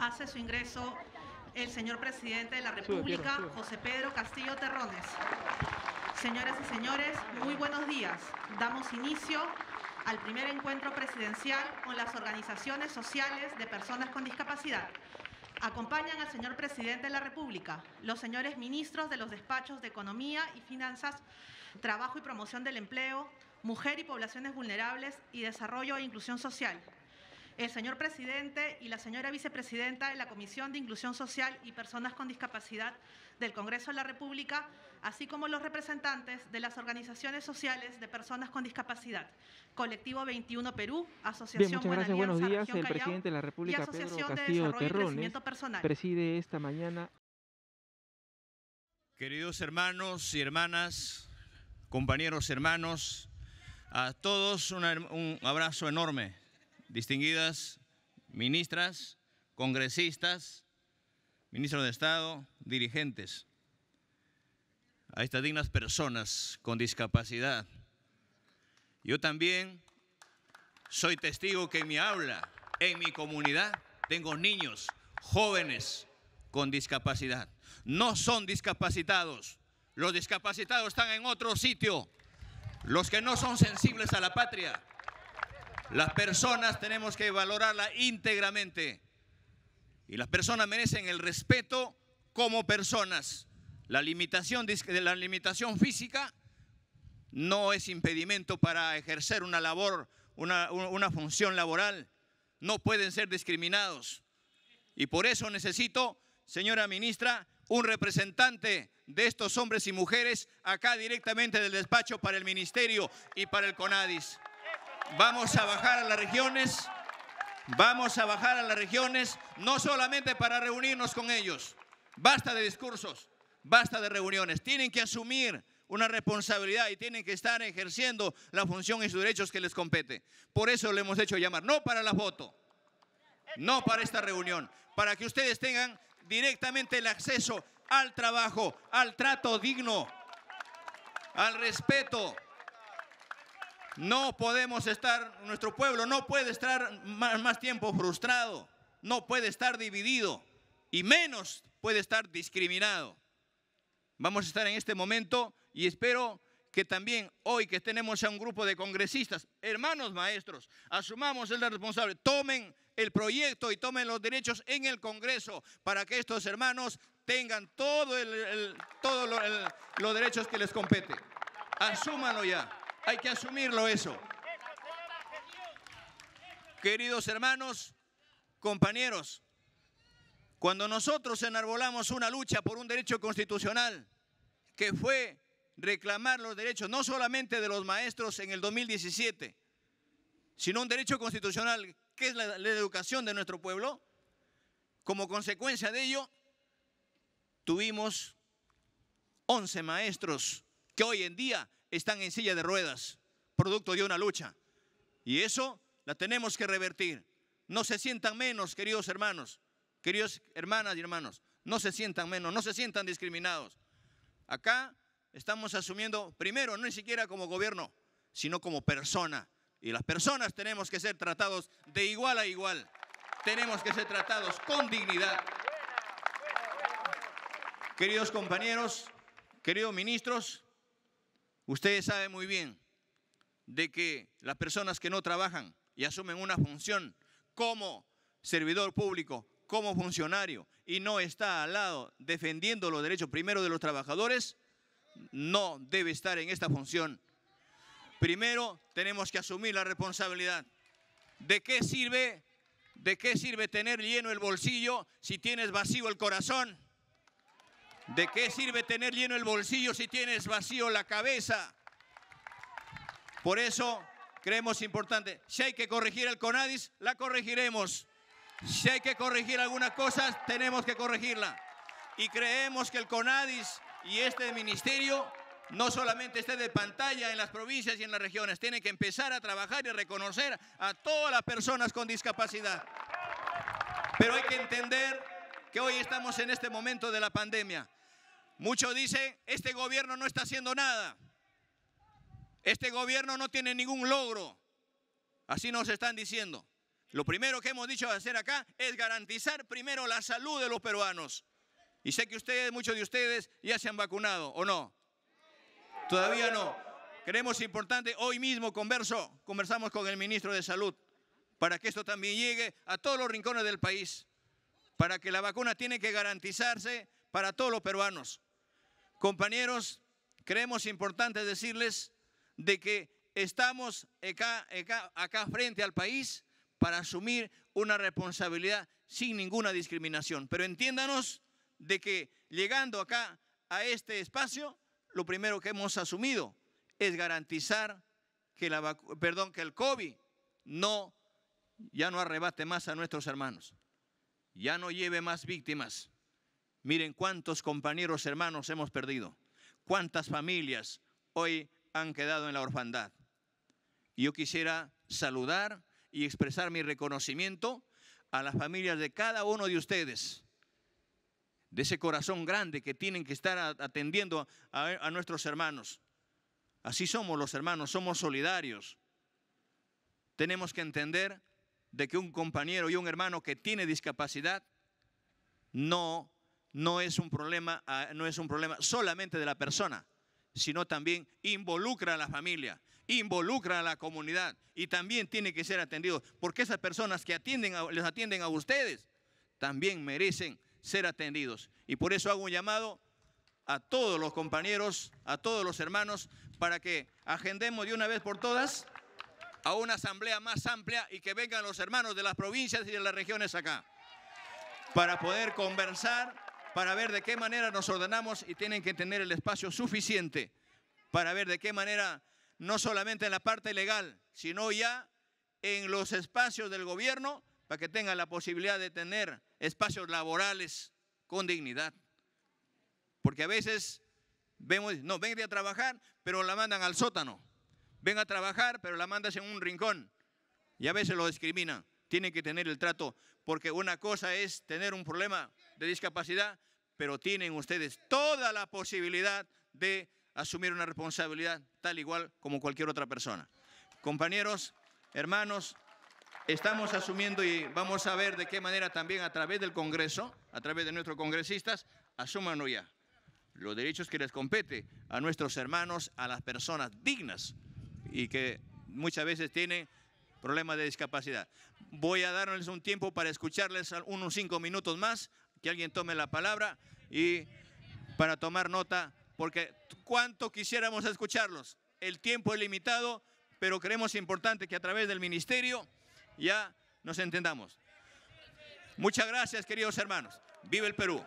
hace su ingreso el señor presidente de la República, José Pedro Castillo Terrones. Señoras y señores, muy buenos días. Damos inicio al primer encuentro presidencial con las organizaciones sociales de personas con discapacidad. Acompañan al señor presidente de la República, los señores ministros de los despachos de Economía y Finanzas, Trabajo y Promoción del Empleo, Mujer y Poblaciones Vulnerables y Desarrollo e Inclusión Social, el señor presidente y la señora vicepresidenta de la Comisión de Inclusión Social y Personas con Discapacidad del Congreso de la República, así como los representantes de las organizaciones sociales de personas con discapacidad, Colectivo 21 Perú, Asociación Bien, muchas gracias. Buenos días. El presidente de la República, Pedro Castillo Terrones, preside esta mañana. Queridos hermanos y hermanas, compañeros hermanos, a todos un abrazo enorme distinguidas ministras, congresistas, ministros de Estado, dirigentes, a estas dignas personas con discapacidad. Yo también soy testigo que en mi aula, en mi comunidad, tengo niños, jóvenes con discapacidad. No son discapacitados. Los discapacitados están en otro sitio. Los que no son sensibles a la patria las personas tenemos que valorarla íntegramente. Y las personas merecen el respeto como personas. La limitación, la limitación física no es impedimento para ejercer una labor, una, una función laboral. No pueden ser discriminados. Y por eso necesito, señora ministra, un representante de estos hombres y mujeres acá directamente del despacho para el ministerio y para el CONADIS. Vamos a bajar a las regiones, vamos a bajar a las regiones, no solamente para reunirnos con ellos. Basta de discursos, basta de reuniones. Tienen que asumir una responsabilidad y tienen que estar ejerciendo la función y sus derechos que les compete. Por eso le hemos hecho llamar, no para la foto, no para esta reunión, para que ustedes tengan directamente el acceso al trabajo, al trato digno, al respeto no podemos estar, nuestro pueblo no puede estar más, tiempo frustrado, no puede estar dividido y menos puede estar discriminado. Vamos a estar en este momento y espero que también hoy que tenemos a un grupo de congresistas, hermanos maestros, asumamos el responsable, tomen el proyecto y tomen los derechos en el Congreso para que estos hermanos tengan todos los derechos que les compete. Asúmanlo ya. Hay que asumirlo eso. Queridos hermanos, compañeros, cuando nosotros enarbolamos una lucha por un derecho constitucional, que fue reclamar los derechos no solamente de los maestros en el 2017, sino un derecho constitucional que es la, educación de nuestro pueblo, como consecuencia de ello, tuvimos 11 maestros que hoy en día están en silla de ruedas, producto de una lucha. Y eso la tenemos que revertir. No se sientan menos, queridos hermanos, queridos hermanas y hermanos. No se sientan menos, no se sientan discriminados. Acá estamos asumiendo, primero, no ni siquiera como gobierno, sino como persona. Y las personas tenemos que ser tratados de igual a igual. Tenemos que ser tratados con dignidad. Queridos compañeros, queridos ministros, Ustedes saben muy bien de que las personas que no trabajan y asumen una función como servidor público, como funcionario, y no está al lado defendiendo los derechos primero de los trabajadores, no debe estar en esta función. Primero tenemos que asumir la responsabilidad. ¿De qué sirve, de qué sirve tener lleno el bolsillo si tienes vacío el corazón? ¿De qué sirve tener lleno el bolsillo si tienes vacío la cabeza? Por eso creemos importante, si hay que corregir el CONADIS, la corregiremos. Si hay que corregir algunas cosas, tenemos que corregirla. Y creemos que el CONADIS y este ministerio no solamente esté de pantalla en las provincias y en las regiones, tiene que empezar a trabajar y reconocer a todas las personas con discapacidad. Pero hay que entender que hoy estamos en este momento de la pandemia. Muchos dicen, este gobierno no está haciendo nada. Este gobierno no tiene ningún logro. Así nos están diciendo. Lo primero que hemos dicho hacer acá es garantizar primero la salud de los peruanos. Y sé que ustedes, muchos de ustedes, ya se han vacunado, ¿o no? Todavía no. Creemos importante, hoy mismo converso, conversamos con el ministro de Salud para que esto también llegue a todos los rincones del país, para que la vacuna tiene que garantizarse para todos los peruanos. Compañeros, creemos importante decirles de que estamos acá, frente al país para asumir una responsabilidad sin ninguna discriminación. Pero entiéndanos de que llegando acá a este espacio, lo primero que hemos asumido es garantizar que, la, perdón, que el COVID no, ya no arrebate más a nuestros hermanos, ya no lleve más víctimas. Miren cuántos compañeros hermanos hemos perdido, cuántas familias hoy han quedado en la orfandad. Yo quisiera saludar y expresar mi reconocimiento a las familias de cada uno de ustedes, de ese corazón grande que tienen que estar atendiendo a, nuestros hermanos. Así somos los hermanos, somos solidarios. Tenemos que entender de que un compañero y un hermano que tiene discapacidad no, no, es un problema, ah, no es un problema solamente de la persona, sino también involucra a la familia, involucra a la comunidad y también tiene que ser atendido, porque esas personas que atienden les atienden a ustedes también merecen ser atendidos. Y por eso hago un llamado a todos los compañeros, a todos los hermanos, para que agendemos de una vez por todas a una asamblea más amplia y que vengan los hermanos de las provincias y de las regiones acá, para poder conversar, para ver de qué manera nos ordenamos y tienen que tener el espacio suficiente para ver de qué manera, no solamente en la parte legal, sino ya en los espacios del gobierno, para que tengan la posibilidad de tener espacios laborales con dignidad. Porque a veces vemos, no, ven a trabajar, pero la mandan al sótano. Ven a trabajar, pero la mandas en un rincón. Y a veces lo discriminan. Tienen que tener el trato, porque una cosa es tener un problema de discapacidad, pero tienen ustedes toda la posibilidad de asumir una responsabilidad tal igual como cualquier otra persona. Compañeros, hermanos, estamos asumiendo y vamos a ver de qué manera también a través del Congreso, a través de nuestros congresistas, asuman ya los derechos que les compete a nuestros hermanos, a las personas dignas y que muchas veces tienen problemas de discapacidad. Voy a darles un tiempo para escucharles unos cinco minutos más, que alguien tome la palabra y para tomar nota, porque cuánto quisiéramos escucharlos. El tiempo es limitado, pero creemos importante que a través del ministerio ya nos entendamos. Muchas gracias, queridos hermanos. Vive el Perú.